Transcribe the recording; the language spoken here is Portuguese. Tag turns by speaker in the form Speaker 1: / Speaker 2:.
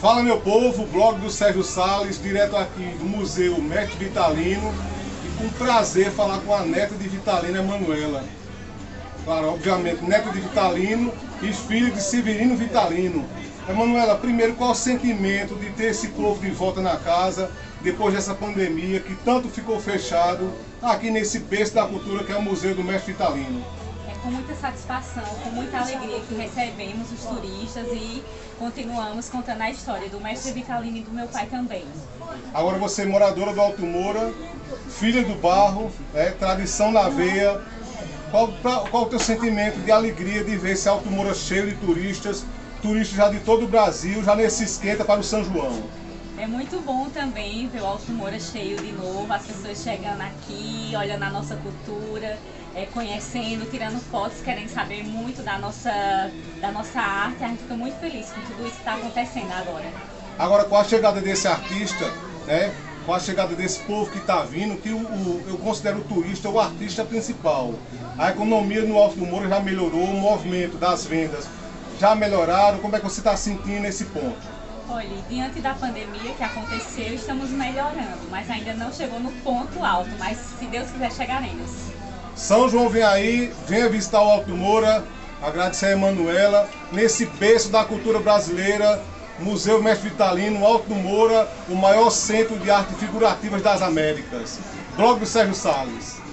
Speaker 1: Fala meu povo, blog do Sérgio Salles, direto aqui do Museu Mestre Vitalino e com prazer falar com a neta de Vitalino, Emanuela. Claro, obviamente, neta de Vitalino e filha de Severino Vitalino. Emanuela, primeiro, qual o sentimento de ter esse povo de volta na casa depois dessa pandemia que tanto ficou fechado aqui nesse berço da cultura que é o Museu do Mestre Vitalino?
Speaker 2: Com muita satisfação, com muita alegria que recebemos os turistas e continuamos contando a história do mestre Vitalino e do meu pai também.
Speaker 1: Agora você é moradora do Alto Moura, filha do barro, é, tradição na veia. Qual, qual o teu sentimento de alegria de ver esse Alto Moura cheio de turistas, turistas já de todo o Brasil, já nesse esquenta para o São João?
Speaker 2: É muito bom também ver o Alto Moura cheio de novo, as pessoas chegando aqui, olhando a nossa cultura, é, conhecendo, tirando fotos, querendo saber muito da nossa, da nossa arte. A gente fica muito feliz com tudo isso que está acontecendo agora.
Speaker 1: Agora, com a chegada desse artista, né, com a chegada desse povo que está vindo, que o, o, eu considero o turista o artista principal. A economia no Alto do Moura já melhorou, o movimento das vendas já melhoraram. Como é que você está sentindo esse ponto?
Speaker 2: Olha, diante da pandemia que aconteceu, estamos melhorando, mas ainda não chegou no ponto alto, mas se Deus quiser chegaremos.
Speaker 1: São João vem aí, venha visitar o Alto Moura, agradecer a Emanuela, nesse berço da cultura brasileira, Museu Mestre Vitalino, Alto Moura, o maior centro de arte figurativas das Américas. Blog do Sérgio Salles.